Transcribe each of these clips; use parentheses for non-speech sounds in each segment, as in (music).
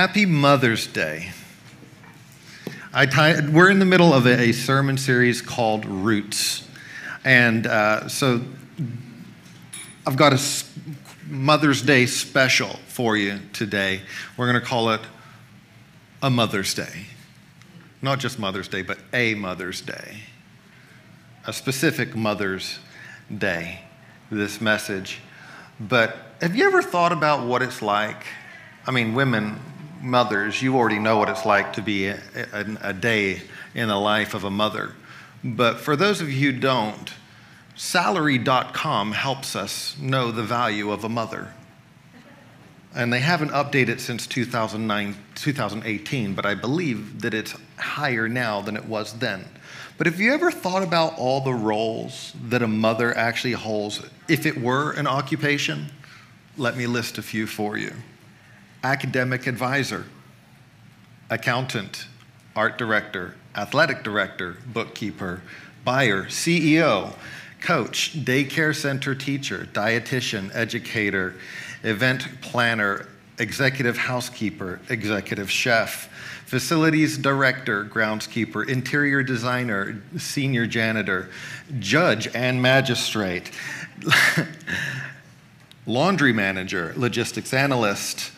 Happy Mother's Day. I we're in the middle of a, a, sermon series called Roots. And uh, so I've got a Mother's Day special for you today. We're going to call it a Mother's Day. Not just Mother's Day, but a Mother's Day. A specific Mother's Day, this message. But have you ever thought about what it's like? I mean, women, mothers, you already know what it's like to be a, a, a day in the life of a mother. But for those of you who don't, salary.com helps us know the value of a mother. And they haven't updated since 2009, 2018, but I believe that it's higher now than it was then. But have you ever thought about all the roles that a mother actually holds if it were an occupation? Let me list a few for you academic advisor, accountant, art director, athletic director, bookkeeper, buyer, CEO, coach, daycare center teacher, dietitian, educator, event planner, executive housekeeper, executive chef, facilities director, groundskeeper, interior designer, senior janitor, judge and magistrate, (laughs) laundry manager, logistics analyst,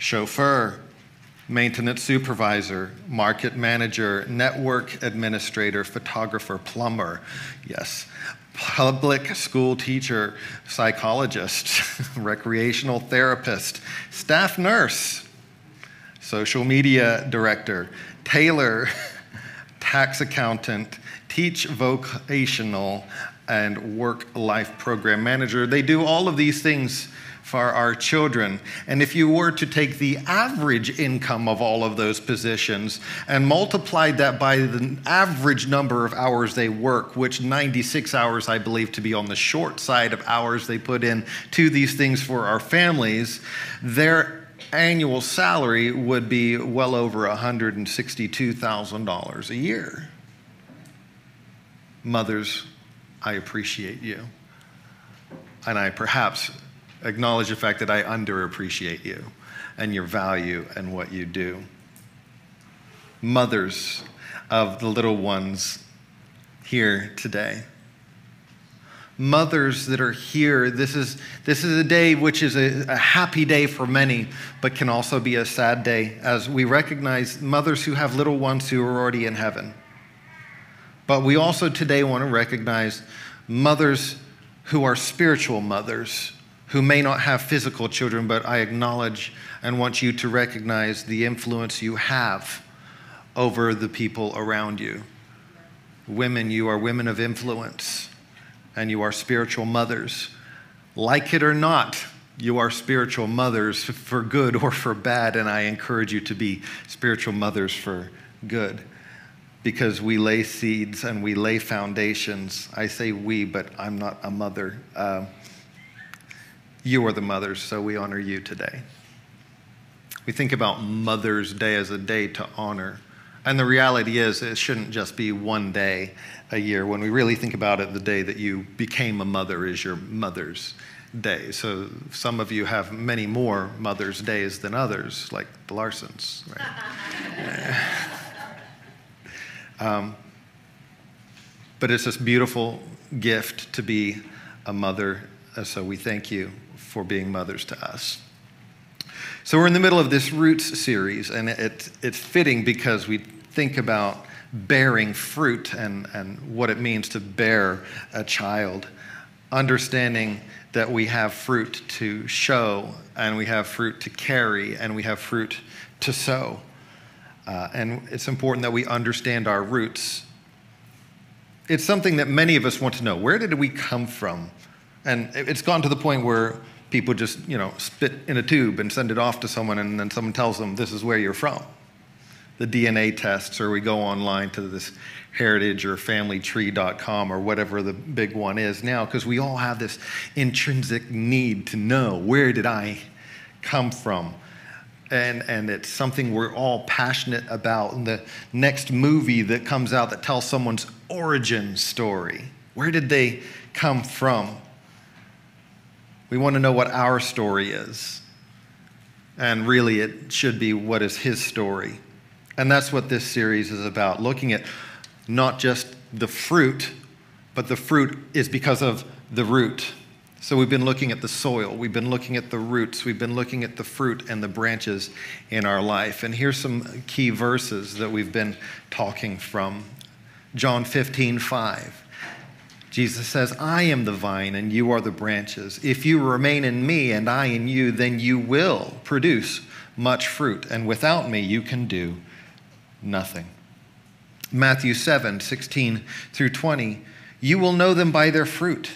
chauffeur, maintenance supervisor, market manager, network administrator, photographer, plumber. Yes. Public school teacher, psychologist, (laughs) recreational therapist, staff nurse, social media director, tailor, (laughs) tax accountant, teach vocational, and work life program manager. They do all of these things for our children. And if you were to take the average income of all of those positions and multiply that by the average number of hours they work, which 96 hours I believe to be on the short side of hours they put in to these things for our families, their annual salary would be well over $162,000 a year. Mothers, I appreciate you. And I perhaps acknowledge the fact that I underappreciate you and your value and what you do. Mothers of the little ones here today. Mothers that are here, this is, this is a day which is a, a happy day for many, but can also be a sad day as we recognize mothers who have little ones who are already in heaven. But we also today want to recognize mothers who are spiritual mothers who may not have physical children, but I acknowledge and want you to recognize the influence you have over the people around you. Women, you are women of influence, and you are spiritual mothers. Like it or not, you are spiritual mothers for good or for bad, and I encourage you to be spiritual mothers for good because we lay seeds and we lay foundations. I say we, but I'm not a mother. Uh, you are the mothers, so we honor you today. We think about Mother's Day as a day to honor. And the reality is, it shouldn't just be one day a year. When we really think about it, the day that you became a mother is your Mother's Day. So some of you have many more Mother's Days than others, like the Larsons. Right? (laughs) um, but it's this beautiful gift to be a mother. So we thank you for being mothers to us. So we're in the middle of this Roots series, and it, it's fitting because we think about bearing fruit and, and what it means to bear a child, understanding that we have fruit to show, and we have fruit to carry, and we have fruit to sow. Uh, and it's important that we understand our roots. It's something that many of us want to know. Where did we come from? And it's gone to the point where people just, you know, spit in a tube and send it off to someone, and then someone tells them this is where you're from. The DNA tests, or we go online to this heritage or familytree.com or whatever the big one is now, because we all have this intrinsic need to know where did I come from? And, and it's something we're all passionate about. And the next movie that comes out that tells someone's origin story, where did they come from? We want to know what our story is. And really, it should be what is his story. And that's what this series is about looking at not just the fruit, but the fruit is because of the root. So we've been looking at the soil, we've been looking at the roots, we've been looking at the fruit and the branches in our life. And here's some key verses that we've been talking from John 15, 5. Jesus says, I am the vine and you are the branches. If you remain in me and I in you, then you will produce much fruit. And without me, you can do nothing. Matthew 7, 16 through 20. You will know them by their fruit.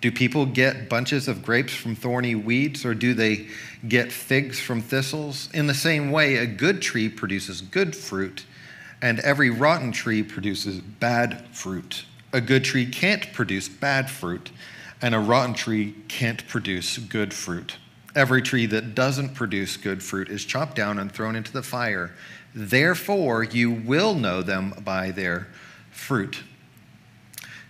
Do people get bunches of grapes from thorny weeds, or do they get figs from thistles? In the same way, a good tree produces good fruit, and every rotten tree produces bad fruit. A good tree can't produce bad fruit, and a rotten tree can't produce good fruit. Every tree that doesn't produce good fruit is chopped down and thrown into the fire. Therefore, you will know them by their fruit.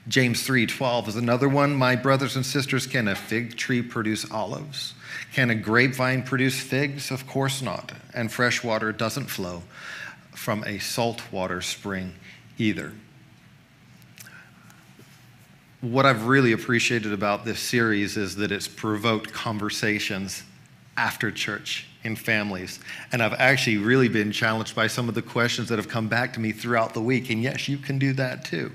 James 3:12 is another one. My brothers and sisters, can a fig tree produce olives? Can a grapevine produce figs? Of course not. And fresh water doesn't flow from a saltwater spring either. What I've really appreciated about this series is that it's provoked conversations after church in families. And I've actually really been challenged by some of the questions that have come back to me throughout the week. And yes, you can do that too.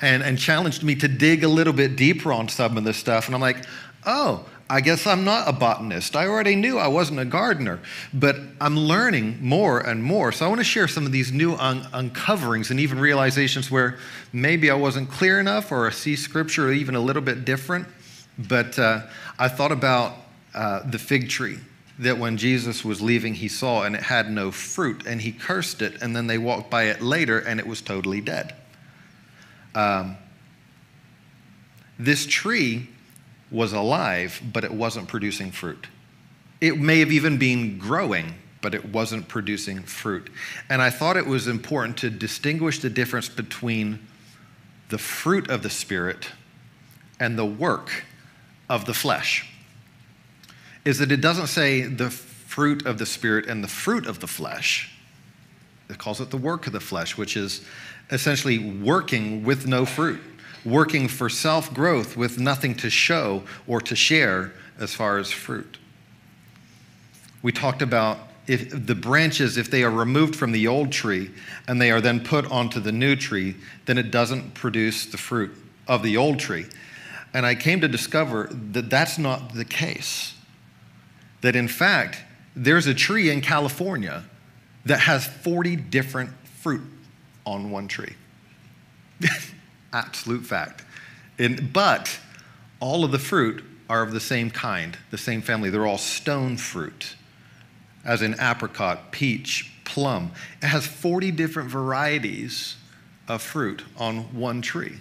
And, and challenged me to dig a little bit deeper on some of this stuff. And I'm like, oh, I guess I'm not a botanist. I already knew I wasn't a gardener, but I'm learning more and more. So I want to share some of these new un- uncoverings and even realizations where maybe I wasn't clear enough or I see scripture even a little bit different. But uh, I thought about uh, the fig tree that when Jesus was leaving, he saw and it had no fruit, and he cursed it, and then they walked by it later and it was totally dead. Um, this tree was alive, but it wasn't producing fruit. It may have even been growing, but it wasn't producing fruit. And I thought it was important to distinguish the difference between the fruit of the Spirit and the work of the flesh is that it doesn't say the fruit of the Spirit and the fruit of the flesh. It calls it the work of the flesh, which is essentially working with no fruit, working for self growth with nothing to show or to share as far as fruit. We talked about if the branches, if they are removed from the old tree and they are then put onto the new tree, then it doesn't produce the fruit of the old tree. And I came to discover that that's not the case that in fact, there's a tree in California that has 40 different fruit on one tree. (laughs) Absolute fact. And, but all of the fruit are of the same kind, the same family. They're all stone fruit, as in apricot, peach, plum. It has 40 different varieties of fruit on one tree.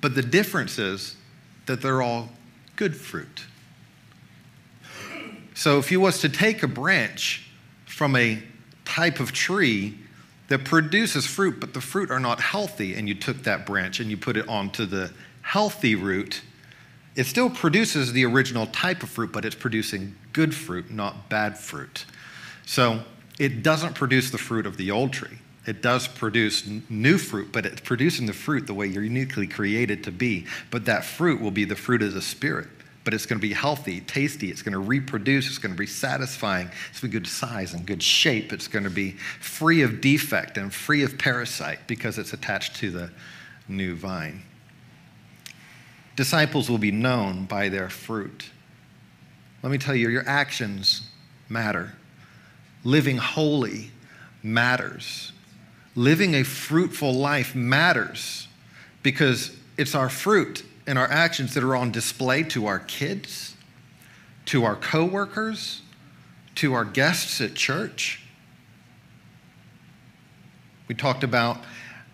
But the difference is that they're all good fruit. So if you was to take a branch from a type of tree that produces fruit, but the fruit are not healthy, and you took that branch and you put it onto the healthy root, it still produces the original type of fruit, but it's producing good fruit, not bad fruit. So it doesn't produce the fruit of the old tree. It does produce new fruit, but it's producing the fruit the way you're uniquely created to be. But that fruit will be the fruit of the Spirit but it's going to be healthy, tasty, it's going to reproduce, it's going to be satisfying, it's going to be good size and good shape, it's going to be free of defect and free of parasite because it's attached to the new vine. Disciples will be known by their fruit. Let me tell you, your actions matter. Living holy matters. Living a fruitful life matters because it's our fruit and our actions that are on display to our kids, to our coworkers, to our guests at church. We talked about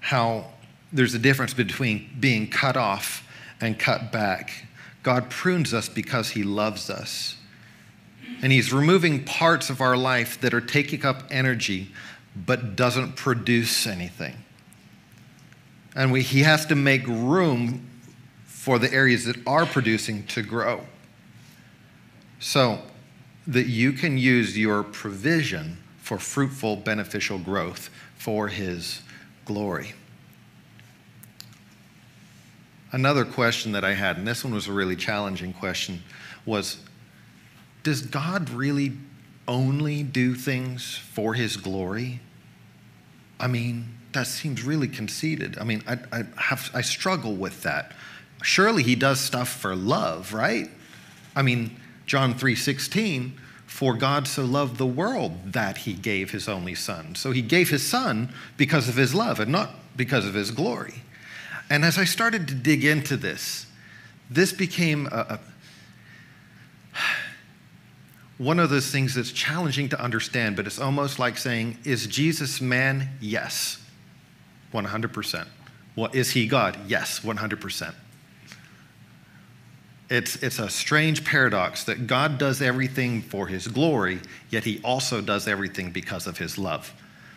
how there's a difference between being cut off and cut back. God prunes us because he loves us. And he's removing parts of our life that are taking up energy but doesn't produce anything. And we, he has to make room for the areas that are producing to grow. So, that you can use your provision for fruitful, beneficial growth for His glory. Another question that I had, and this one was a really challenging question, was Does God really only do things for His glory? I mean, that seems really conceited. I mean, I, I, have, I struggle with that. Surely He does stuff for love, right? I mean, John 3:16, for God so loved the world that he gave his only son. So he gave his son because of his love and not because of his glory. And as I started to dig into this, this became a, a, (sighs) one of those things that's challenging to understand, but it's almost like saying, Is Jesus man? Yes, 100%. Well, is he God? Yes, 100%. It's, it's a strange paradox that God does everything for his glory, yet he also does everything because of his love.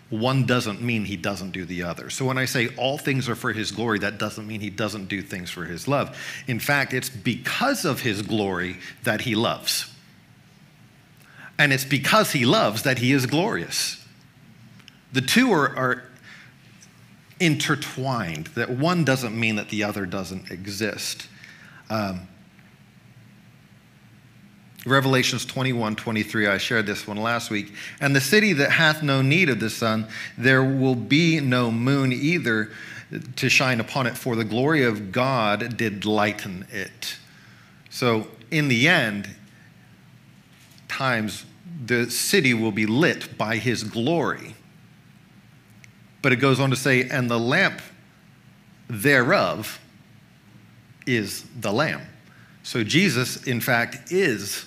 One doesn't mean he doesn't do the other. So when I say all things are for his glory, that doesn't mean he doesn't do things for his love. In fact, it's because of his glory that he loves. And it's because he loves that he is glorious. The two are, are intertwined, that one doesn't mean that the other doesn't exist. Um, Revelations 21, 23, I shared this one last week. And the city that hath no need of the sun, there will be no moon either to shine upon it, for the glory of God did lighten it. So, in the end, times the city will be lit by his glory. But it goes on to say, and the lamp thereof is the Lamb. So, Jesus, in fact, is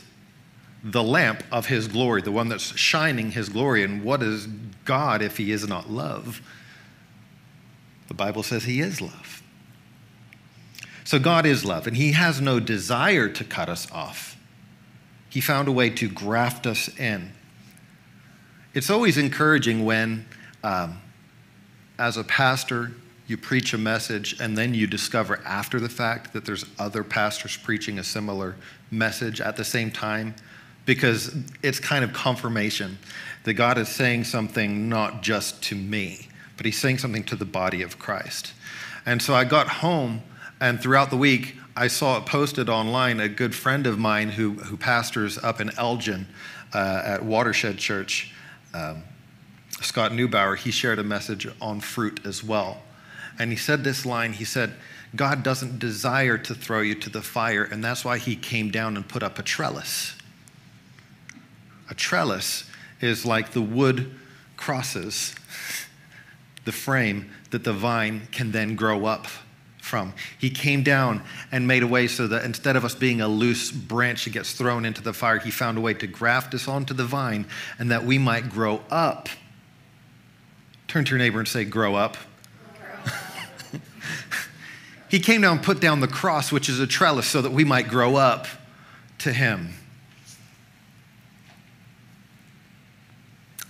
the lamp of his glory, the one that's shining his glory. And what is God if he is not love? The Bible says he is love. So God is love, and he has no desire to cut us off. He found a way to graft us in. It's always encouraging when, um, as a pastor, you preach a message and then you discover after the fact that there's other pastors preaching a similar message at the same time because it's kind of confirmation that God is saying something not just to me, but He's saying something to the body of Christ. And so I got home, and throughout the week, I saw it posted online. A good friend of mine who, who pastors up in Elgin uh, at Watershed Church, um, Scott Neubauer, he shared a message on fruit as well. And he said this line He said, God doesn't desire to throw you to the fire, and that's why he came down and put up a trellis. A trellis is like the wood crosses, the frame that the vine can then grow up from. He came down and made a way so that instead of us being a loose branch that gets thrown into the fire, he found a way to graft us onto the vine and that we might grow up. Turn to your neighbor and say, Grow up. (laughs) he came down and put down the cross, which is a trellis, so that we might grow up to him.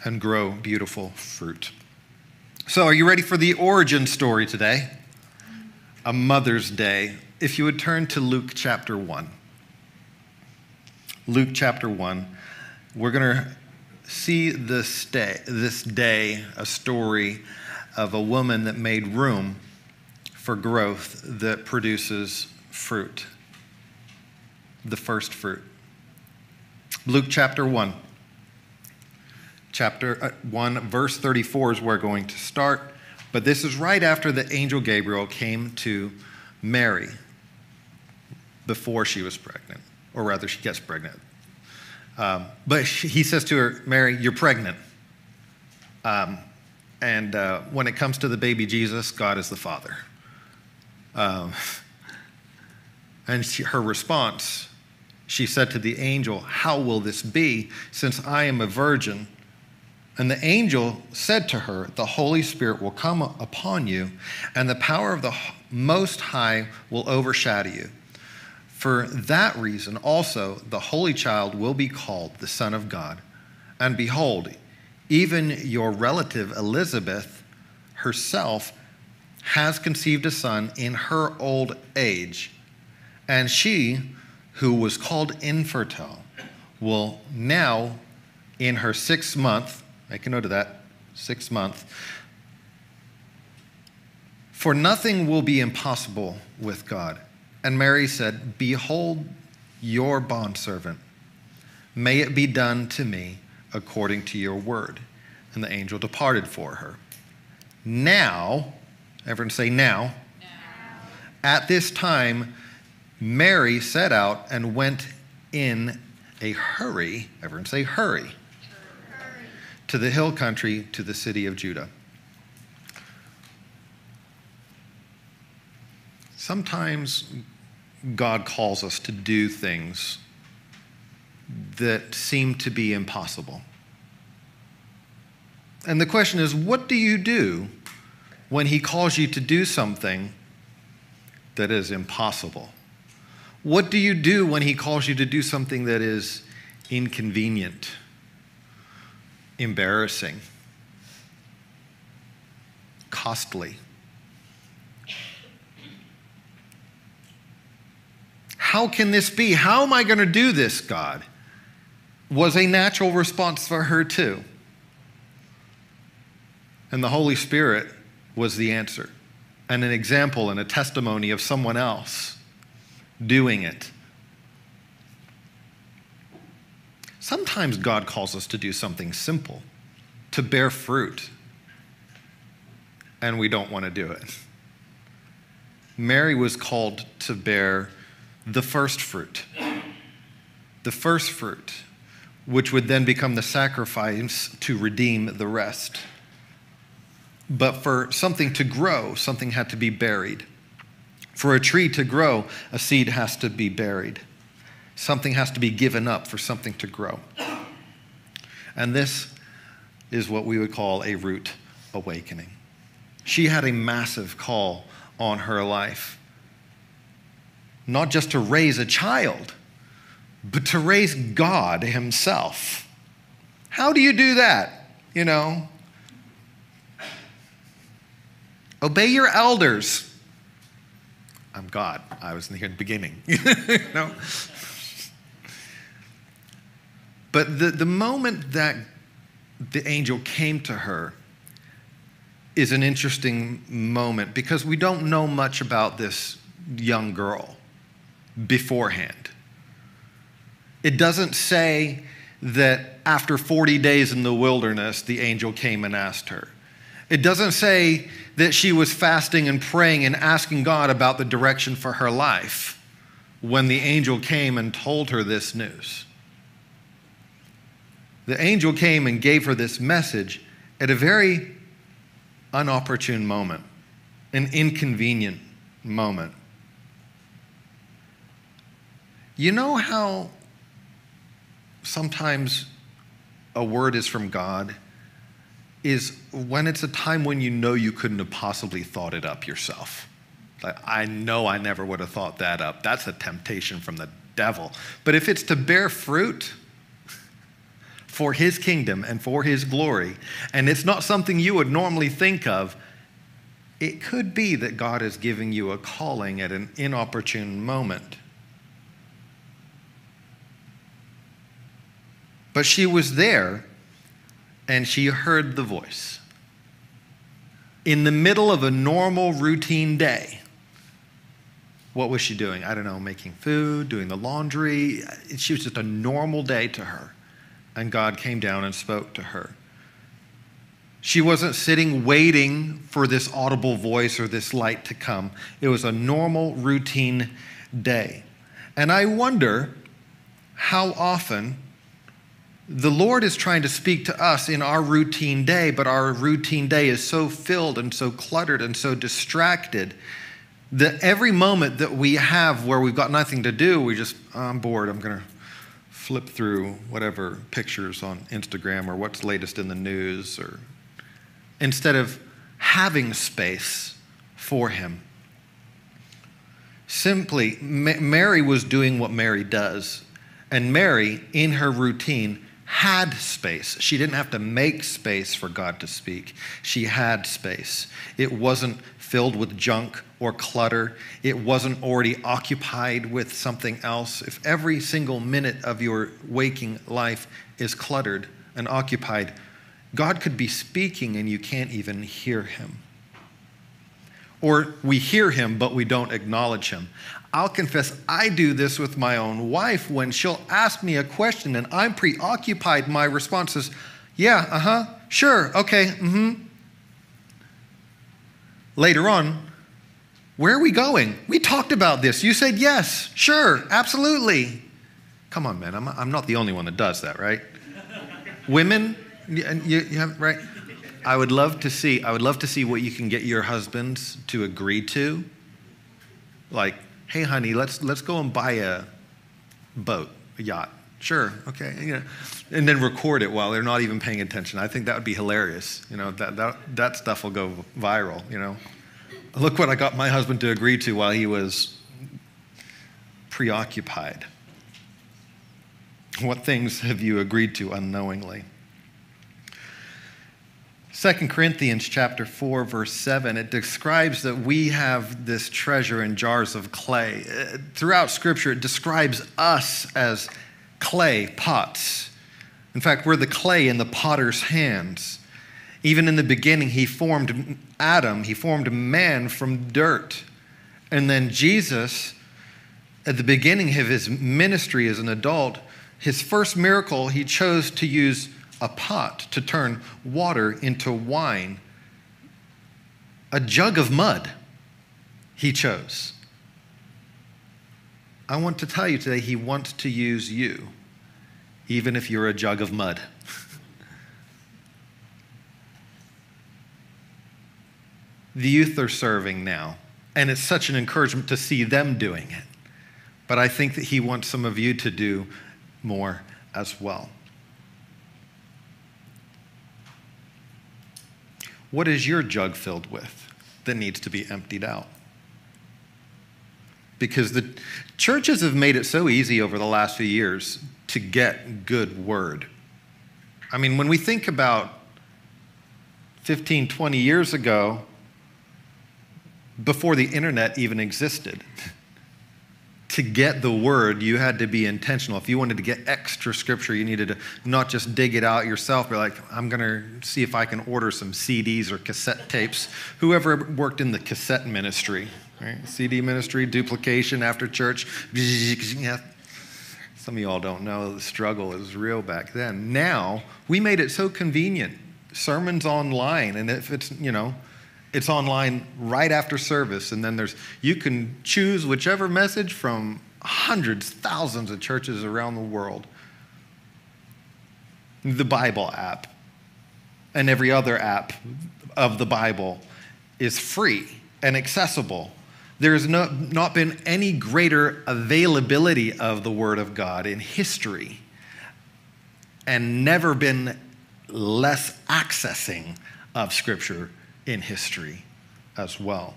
And grow beautiful fruit. So, are you ready for the origin story today? A Mother's Day. If you would turn to Luke chapter 1. Luke chapter 1. We're going to see this day, this day a story of a woman that made room for growth that produces fruit, the first fruit. Luke chapter 1 chapter uh, 1, verse 34 is where we're going to start. But this is right after the angel Gabriel came to Mary before she was pregnant, or rather, she gets pregnant. Um, but she, he says to her, Mary, you're pregnant. Um, and uh, when it comes to the baby Jesus, God is the Father. Um, (laughs) and she, her response, she said to the angel, How will this be since I am a virgin? And the angel said to her, The Holy Spirit will come upon you, and the power of the Most High will overshadow you. For that reason, also, the Holy Child will be called the Son of God. And behold, even your relative Elizabeth herself has conceived a son in her old age. And she, who was called infertile, will now, in her sixth month, make a note of that, Six month, for nothing will be impossible with God. And Mary said, Behold your bondservant. May it be done to me according to your word. And the angel departed for her. Now, everyone say now. now. At this time, Mary set out and went in a hurry, everyone say hurry, hurry, to the hill country to the city of Judah. Sometimes God calls us to do things that seem to be impossible. And the question is what do you do when He calls you to do something that is impossible? What do you do when He calls you to do something that is inconvenient, embarrassing, costly? How can this be? How am I going to do this, God? Was a natural response for her, too. And the Holy Spirit was the answer, and an example and a testimony of someone else doing it. Sometimes God calls us to do something simple, to bear fruit, and we don't want to do it. Mary was called to bear the first fruit. The first fruit, which would then become the sacrifice to redeem the rest. But for something to grow, something had to be buried. For a tree to grow, a seed has to be buried. Something has to be given up for something to grow. And this is what we would call a root awakening. She had a massive call on her life, not just to raise a child, but to raise God Himself. How do you do that? You know, obey your elders I'm God. I was in the beginning. (laughs) no. But the, the moment that the angel came to her is an interesting moment because we don't know much about this young girl beforehand. It doesn't say that after 40 days in the wilderness, the angel came and asked her. It doesn't say that she was fasting and praying and asking God about the direction for her life when the angel came and told her this news. The angel came and gave her this message at a very unopportune moment, an inconvenient moment. You know how sometimes a word is from God? is when it's a time when you know you couldn't have possibly thought it up yourself. Like, I know I never would have thought that up. That's a temptation from the devil. But if it's to bear fruit for his kingdom and for his glory, and it's not something you would normally think of, it could be that God is giving you a calling at an inopportune moment. But she was there and she heard the voice. In the middle of a normal routine day, what was she doing? I don't know, making food, doing the laundry. She was just a normal day to her. And God came down and spoke to her. She wasn't sitting waiting for this audible voice or this light to come. It was a normal, routine day. And I wonder how often the Lord is trying to speak to us in our routine day, but our routine day is so filled and so cluttered and so distracted that every moment that we have where we've got nothing to do, we just, oh, I'm bored, I'm going to flip through whatever pictures on Instagram or what's latest in the news, or instead of having space for Him. Simply, Mary was doing what Mary does. And Mary, in her routine, had space. She didn't have to make space for God to speak. She had space. It wasn't filled with junk or clutter. It wasn't already occupied with something else. If every single minute of your waking life is cluttered and occupied, God could be speaking and you can't even hear him. Or we hear him, but we don't acknowledge him. I'll confess, I do this with my own wife when she'll ask me a question and I'm preoccupied. My response is, Yeah, uh huh, sure, okay, mm hmm. Later on, where are we going? We talked about this. You said yes, sure, absolutely. Come on, man, I'm, I'm not the only one that does that, right? Women, you, you have, right? I would love to see, I would love to see what you can get your husbands to agree to. Like, hey, honey, let's, let's go and buy a boat, a yacht. Sure, okay. You know, and then record it while they're not even paying attention. I think that would be hilarious. You know, that, that, that stuff will go viral, you know. Look what I got my husband to agree to while he was preoccupied. What things have you agreed to unknowingly? 2 Corinthians chapter 4 verse 7 it describes that we have this treasure in jars of clay. Uh, throughout scripture it describes us as clay pots. In fact, we're the clay in the potter's hands. Even in the beginning he formed Adam, he formed man from dirt. And then Jesus at the beginning of his ministry as an adult, his first miracle he chose to use a pot to turn water into wine, a jug of mud he chose. I want to tell you today, he wants to use you, even if you're a jug of mud. (laughs) the youth are serving now, and it's such an encouragement to see them doing it. But I think that he wants some of you to do more as well. What is your jug filled with that needs to be emptied out? Because the churches have made it so easy over the last few years to get good word. I mean, when we think about 15, 20 years ago, before the internet even existed, (laughs) to get the word, you had to be intentional. If you wanted to get extra scripture, you needed to not just dig it out yourself, but like, I'm going to see if I can order some CDs or cassette tapes. Whoever worked in the cassette ministry, right? CD ministry, duplication after church. (laughs) Some of y'all don't know the struggle is real back then. Now, we made it so convenient. Sermons online, and if it's, you know, it's online right after service, and then there's you can choose whichever message from hundreds, thousands of churches around the world. The Bible app and every other app of the Bible is free and accessible. There has no, not been any greater availability of the Word of God in history, and never been less accessing of Scripture in history as well.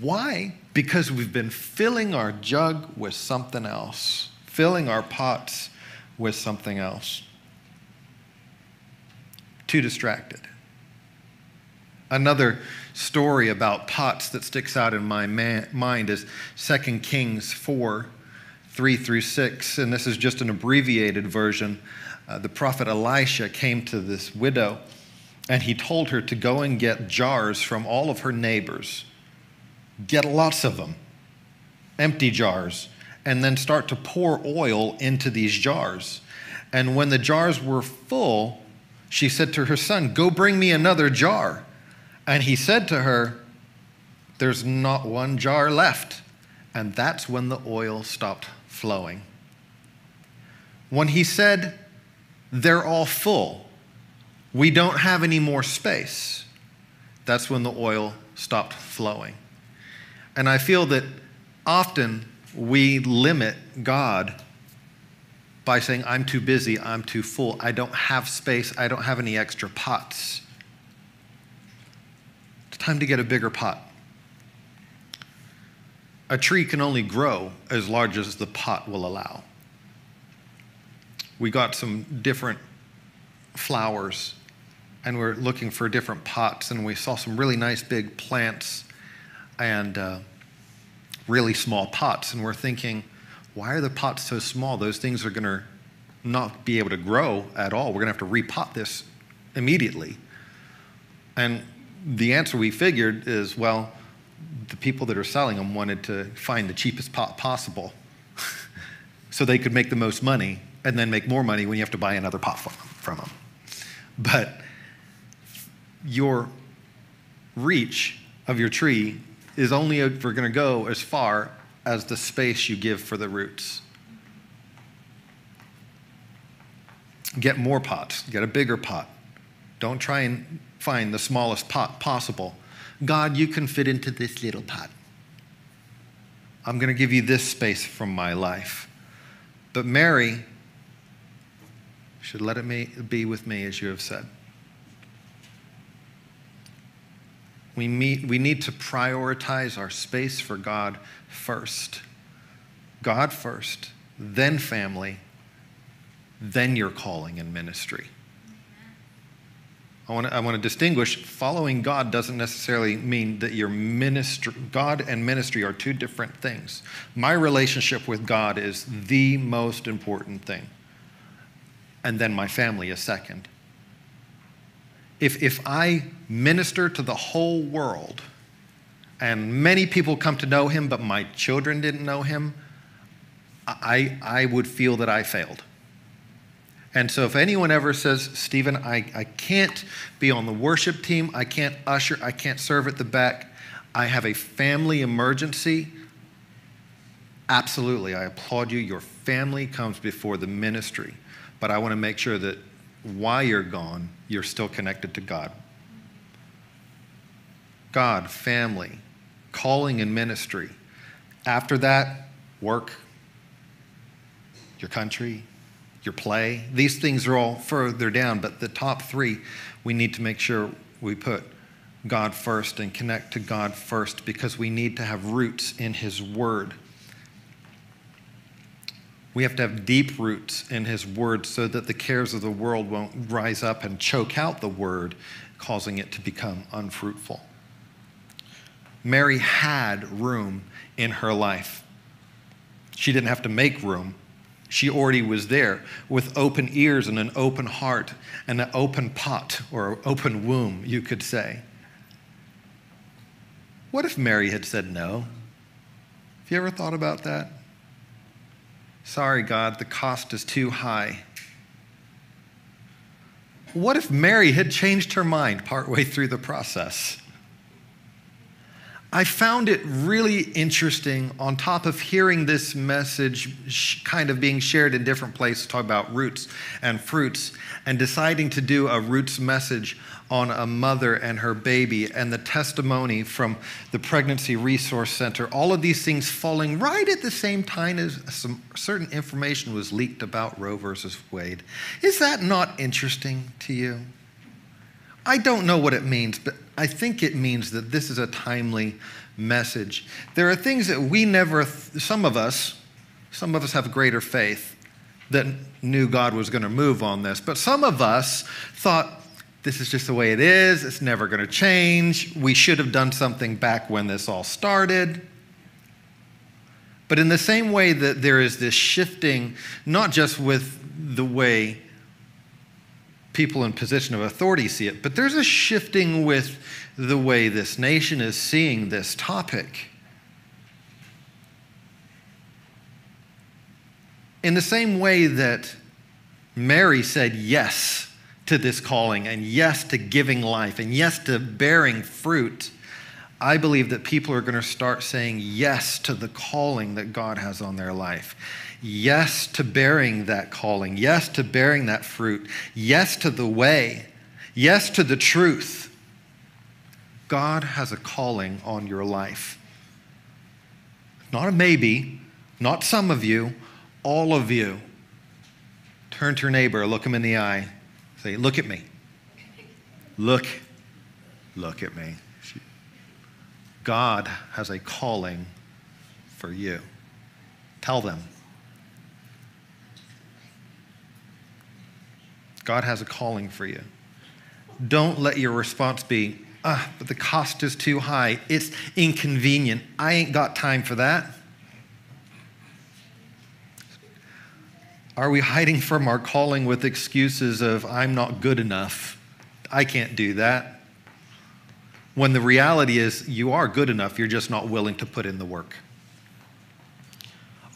Why? Because we've been filling our jug with something else, filling our pots with something else. Too distracted. Another story about pots that sticks out in my mind is 2 Kings 4 3 through 6, and this is just an abbreviated version. Uh, the prophet Elisha came to this widow and he told her to go and get jars from all of her neighbors, get lots of them, empty jars, and then start to pour oil into these jars. And when the jars were full, she said to her son, Go bring me another jar. And he said to her, There's not one jar left. And that's when the oil stopped flowing. When he said, They're all full, we don't have any more space. That's when the oil stopped flowing. And I feel that often we limit God by saying, I'm too busy, I'm too full, I don't have space, I don't have any extra pots. It's time to get a bigger pot. A tree can only grow as large as the pot will allow. we got some different flowers and we're looking for different pots and we saw some really nice big plants and uh, really small pots and we're thinking why are the pots so small those things are going to not be able to grow at all we're going to have to repot this immediately and the answer we figured is well the people that are selling them wanted to find the cheapest pot possible (laughs) so they could make the most money and then make more money when you have to buy another pot from them. But your reach of your tree is only ever going to go as far as the space you give for the roots. Get more pots, get a bigger pot. Don't try and find the smallest pot possible. God, you can fit into this little pot. I'm going to give you this space from my life. But Mary should let it be with me, as you have said. We, meet, we need to prioritize our space for God first. God first, then family, then your calling and ministry. I want, to, I want to distinguish following God doesn't necessarily mean that your ministry, God and ministry are two different things. My relationship with God is the most important thing, and then my family is second. If, if I minister to the whole world and many people come to know him, but my children didn't know him, I, I would feel that I failed. And so if anyone ever says, Stephen, I, I can't be on the worship team, I can't usher, I can't serve at the back, I have a family emergency, absolutely, I applaud you. Your family comes before the ministry. But I want to make sure that while you're gone, you're still connected to God. God, family, calling and ministry. After that, work, your country, your play. These things are all further down, but the top three, we need to make sure we put God first and connect to God first because we need to have roots in His Word. We have to have deep roots in His Word so that the cares of the world won't rise up and choke out the Word, causing it to become unfruitful. Mary had room in her life. She didn't have to make room, she already was there with open ears and an open heart and an open pot or open womb, you could say. What if Mary had said no? Have you ever thought about that? Sorry, God, the cost is too high. What if Mary had changed her mind partway through the process? I found it really interesting on top of hearing this message kind of being shared in different places, talk about roots and fruits, and deciding to do a roots message on a mother and her baby and the testimony from the Pregnancy Resource Center. All of these things falling right at the same time as some certain information was leaked about Roe versus Wade. Is that not interesting to you? I don't know what it means, but I think it means that this is a timely message. There are things that we never, some of us, some of us have greater faith that knew God was going to move on this, but some of us thought, this is just the way it is, it's never going to change, we should have done something back when this all started. But in the same way that there is this shifting, not just with the way people in position of authority see it, but there's a shifting with the way this nation is seeing this topic. In the same way that Mary said yes to this calling and yes to giving life and yes to bearing fruit, I believe that people are going to start saying yes to the calling that God has on their life yes to bearing that calling, yes to bearing that fruit, yes to the way, yes to the truth. God has a calling on your life. Not a maybe, not some of you, all of you. Turn to your neighbor, look him in the eye, say, Look at me. Look, look at me. God has a calling for you. Tell them. God has a calling for you. Don't let your response be, ah, but the cost is too high. It's inconvenient. I ain't got time for that. Are we hiding from our calling with excuses of, I'm not good enough? I can't do that. When the reality is, you are good enough, you're just not willing to put in the work.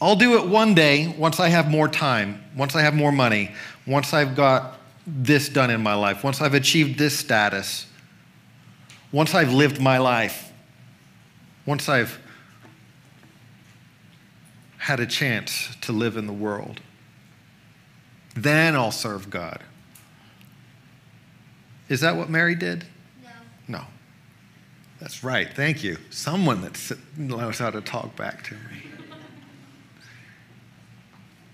I'll do it one day once I have more time, once I have more money, once I've got this done in my life, once I've achieved this status, once I've lived my life, once I've had a chance to live in the world, then I'll serve God. Is that what Mary did? No. No. That's right. Thank you. Someone that knows how to talk back to me. (laughs)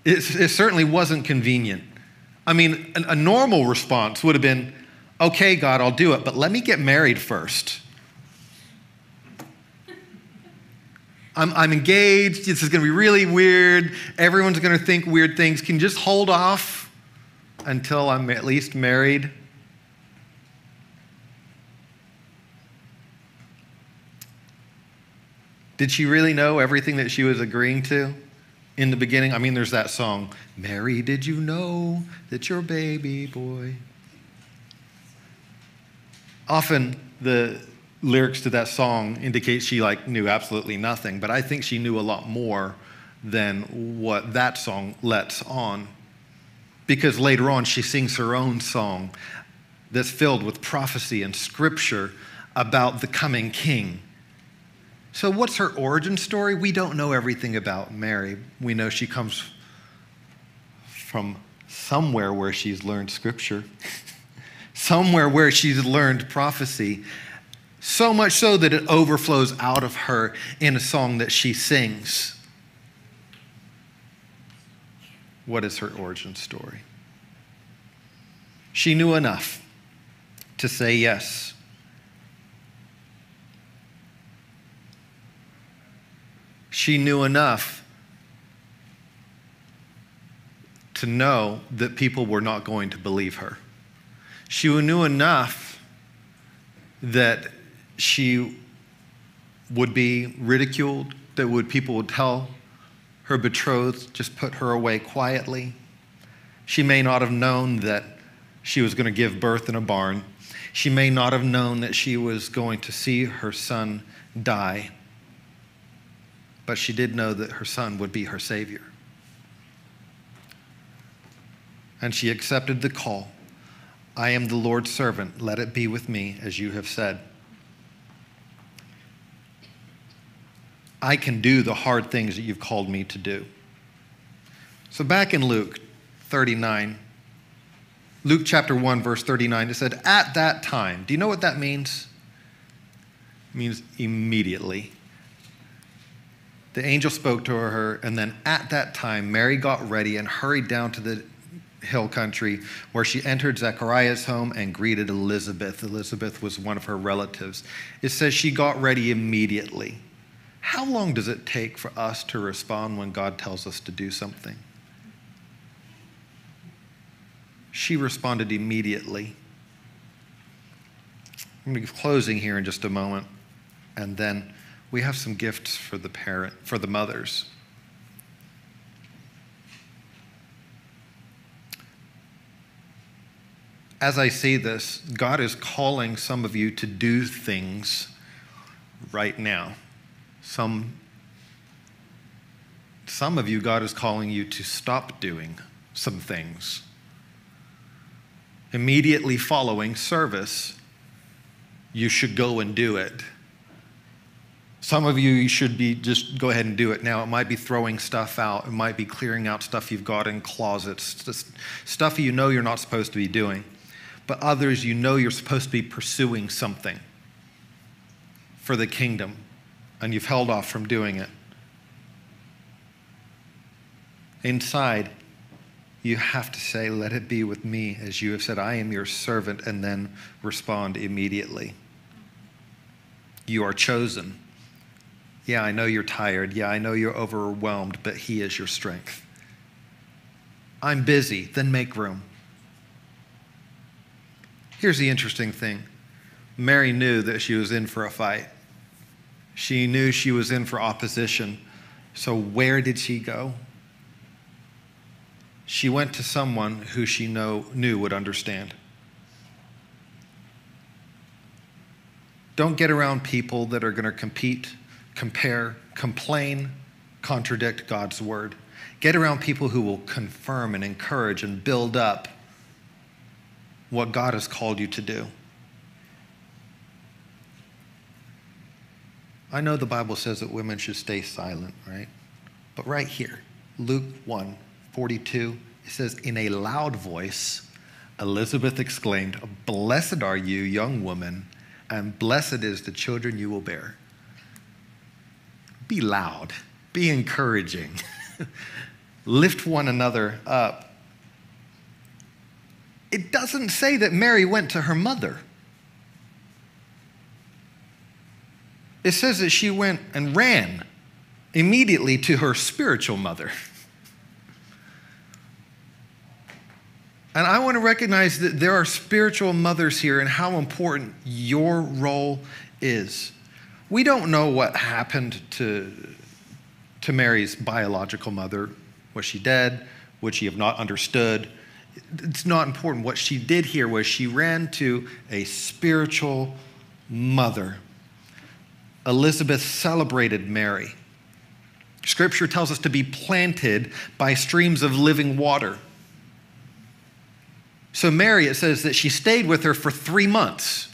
It, it certainly wasn't convenient. I mean, a, a normal response would have been, okay, God, I'll do it, but let me get married first. I'm, I'm engaged. This is going to be really weird. Everyone's going to think weird things. Can you just hold off until I'm at least married? Did she really know everything that she was agreeing to in the beginning? I mean, there's that song, Mary, did you know that your baby boy? Often the lyrics to that song indicate she like knew absolutely nothing, but I think she knew a lot more than what that song lets on. Because later on she sings her own song that's filled with prophecy and scripture about the coming king so, what's her origin story? We don't know everything about Mary. We know she comes from somewhere where she's learned scripture, (laughs) somewhere where she's learned prophecy, so much so that it overflows out of her in a song that she sings. What is her origin story? She knew enough to say yes she knew enough to know that people were not going to believe her. She knew enough that she would be ridiculed, that would people would tell her betrothed, just put her away quietly. She may not have known that she was going to give birth in a barn. She may not have known that she was going to see her son die but she did know that her son would be her Savior. And she accepted the call I am the Lord's servant. Let it be with me as you have said. I can do the hard things that you've called me to do. So, back in Luke 39, Luke chapter 1, verse 39, it said, At that time. Do you know what that means? It means immediately. The angel spoke to her, and then at that time, Mary got ready and hurried down to the hill country where she entered Zechariah's home and greeted Elizabeth. Elizabeth was one of her relatives. It says she got ready immediately. How long does it take for us to respond when God tells us to do something? She responded immediately. I'm going to be closing here in just a moment, and then we have some gifts for the parent, for the mothers. As I say this, God is calling some of you to do things right now. Some, some of you, God is calling you to stop doing some things. Immediately following service, you should go and do it some of you, should be just go ahead and do it now. It might be throwing stuff out, it might be clearing out stuff you've got in closets, stuff you know you're not supposed to be doing. But others, you know you're supposed to be pursuing something for the kingdom, and you've held off from doing it. Inside, you have to say, Let it be with me, as you have said, I am your servant, and then respond immediately. You are chosen yeah, I know you're tired. Yeah, I know you're overwhelmed, but He is your strength. I'm busy, then make room. Here's the interesting thing Mary knew that she was in for a fight, she knew she was in for opposition. So, where did she go? She went to someone who she know, knew would understand. Don't get around people that are going to compete, compare, complain, contradict God's word. Get around people who will confirm and encourage and build up what God has called you to do. I know the Bible says that women should stay silent, right? But right here, Luke 1 42, it says, In a loud voice, Elizabeth exclaimed, Blessed are you, young woman, and blessed is the children you will bear. Be loud, be encouraging, (laughs) lift one another up. It doesn't say that Mary went to her mother. it says that she went and ran immediately to her spiritual mother. And I want to recognize that there are spiritual mothers here and how important your role is. We don't know what happened to, to Mary's biological mother. Was she dead? Would she have not understood? It's not important. What she did here was she ran to a spiritual mother Elizabeth celebrated Mary. Scripture tells us to be planted by streams of living water. So, Mary, it says that she stayed with her for three months.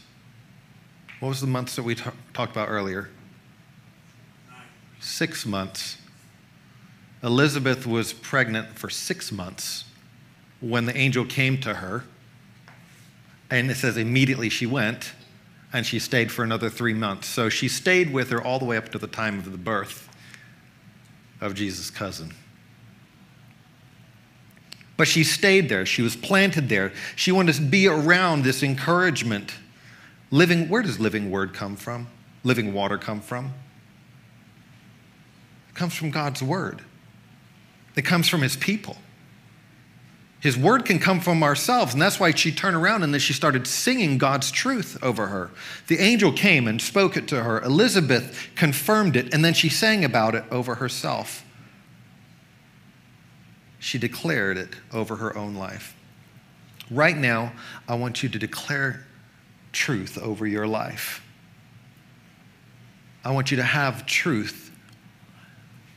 What was the months that we t- talked about earlier? Six months. Elizabeth was pregnant for six months when the angel came to her. And it says immediately she went and she stayed for another three months. So she stayed with her all the way up to the time of the birth of Jesus' cousin. But she stayed there. She was planted there. She wanted to be around this encouragement. Living, where does living word come from? Living water come from? It comes from God's word. It comes from his people. His word can come from ourselves. And that's why she turned around and then she started singing God's truth over her. The angel came and spoke it to her. Elizabeth confirmed it, and then she sang about it over herself. She declared it over her own life. Right now, I want you to declare truth over your life. I want you to have truth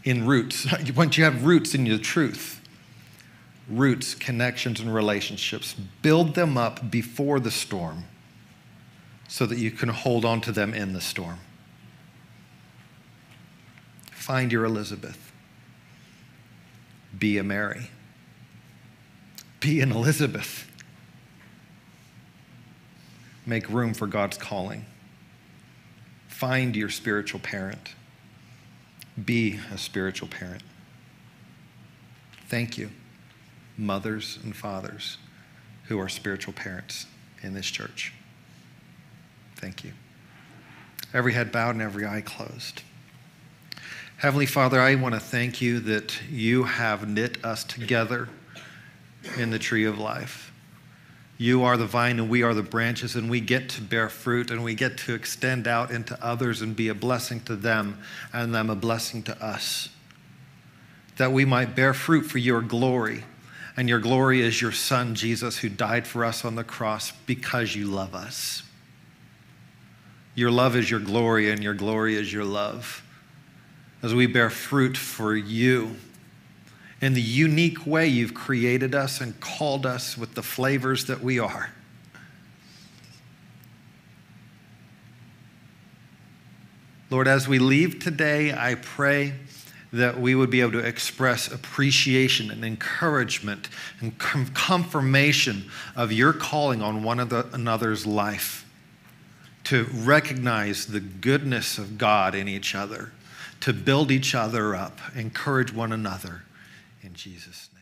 in roots. (laughs) Want you have roots in your truth roots, connections, and relationships. Build them up before the storm so that you can hold on to them in the storm. Find your Elizabeth. Be a Mary. Be an Elizabeth. Make room for God's calling. Find your spiritual parent. Be a spiritual parent. Thank you mothers and fathers who are spiritual parents in this church. Thank you. Every head bowed and every eye closed. Heavenly Father, I want to thank you that you have knit us together in the tree of life. You are the vine and we are the branches, and we get to bear fruit and we get to extend out into others and be a blessing to them and them a blessing to us. That we might bear fruit for your glory and your glory is your Son, Jesus, who died for us on the cross because you love us. Your love is your glory, and your glory is your love. As we bear fruit for you in the unique way you've created us and called us with the flavors that we are. Lord, as we leave today, I pray that we would be able to express appreciation and encouragement and confirmation of your calling on one another's life, to recognize the goodness of God in each other, to build each other up, encourage one another in Jesus' name.